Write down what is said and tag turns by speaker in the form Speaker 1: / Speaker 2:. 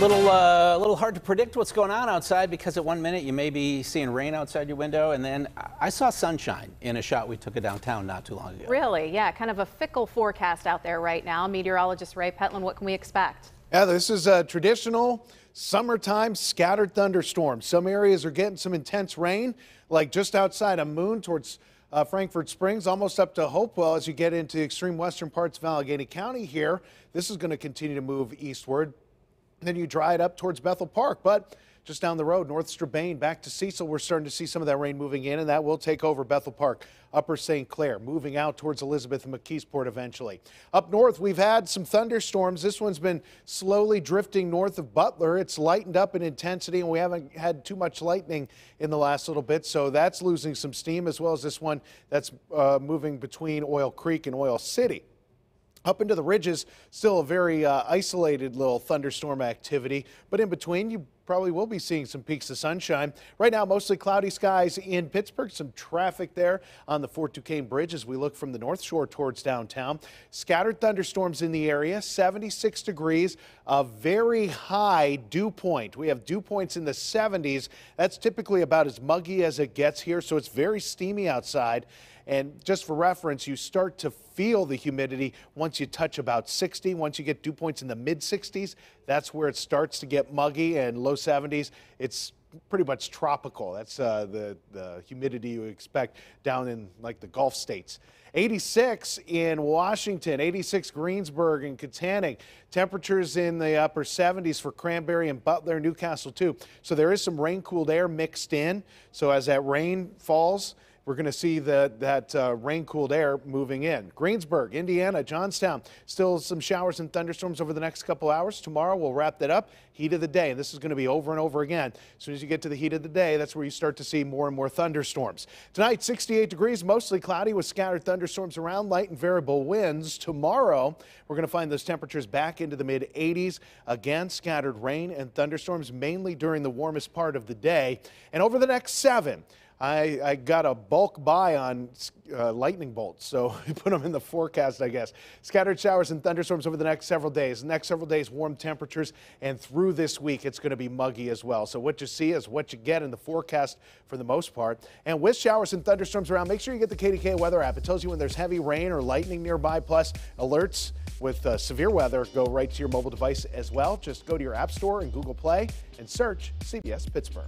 Speaker 1: Little, uh, little hard to predict what's going on outside because at one minute you may be seeing rain outside your window, and then I saw sunshine in a shot we took of downtown not too long ago.
Speaker 2: Really? Yeah, kind of a fickle forecast out there right now. Meteorologist Ray Petelin, what can we expect?
Speaker 3: Yeah, this is a traditional summertime scattered thunderstorm. Some areas are getting some intense rain, like just outside of Moon towards uh, Frankfort Springs, almost up to Hopewell as you get into the extreme western parts of Allegheny County here. This is going to continue to move eastward. Then you dry it up towards Bethel Park. But just down the road, North Strabane back to Cecil, we're starting to see some of that rain moving in, and that will take over Bethel Park. Upper St. Clair, moving out towards Elizabeth and McKeesport eventually. Up north, we've had some thunderstorms. This one's been slowly drifting north of Butler. It's lightened up in intensity, and we haven't had too much lightning in the last little bit, so that's losing some steam, as well as this one that's uh, moving between Oil Creek and Oil City. Up into the ridges, still a very uh, isolated little thunderstorm activity, but in between, you probably will be seeing some peeks of sunshine. Right now, mostly cloudy skies in Pittsburgh. Some traffic there on the Fort Duquesne Bridge as we look from the North Shore towards downtown. Scattered thunderstorms in the area, 76 degrees, a very high dew point. We have dew points in the 70s. That's typically about as muggy as it gets here, so it's very steamy outside. And just for reference, you start to feel the humidity once you touch about 60. Once you get dew points in the mid 60s, that's where it starts to get muggy and low 70s. It's pretty much tropical. That's uh, the, the humidity you expect down in like the Gulf states. 86 in Washington, 86 Greensburg and Kittanning. Temperatures in the upper 70s for Cranberry and Butler, Newcastle too. So there is some rain cooled air mixed in. So as that rain falls, we're going to see the, that uh, rain cooled air moving in. Greensburg, Indiana, Johnstown, still some showers and thunderstorms over the next couple hours. Tomorrow we'll wrap that up. Heat of the day. This is going to be over and over again. As soon as you get to the heat of the day, that's where you start to see more and more thunderstorms. Tonight, 68 degrees, mostly cloudy with scattered thunderstorms around, light and variable winds. Tomorrow, we're going to find those temperatures back into the mid 80s. Again, scattered rain and thunderstorms mainly during the warmest part of the day. And over the next seven, I, I got a bulk buy on uh, lightning bolts, so we put them in the forecast, I guess. Scattered showers and thunderstorms over the next several days. Next several days, warm temperatures, and through this week, it's going to be muggy as well. So what you see is what you get in the forecast for the most part. And with showers and thunderstorms around, make sure you get the KDKA weather app. It tells you when there's heavy rain or lightning nearby, plus alerts with uh, severe weather go right to your mobile device as well. Just go to your app store and Google Play and search CBS Pittsburgh.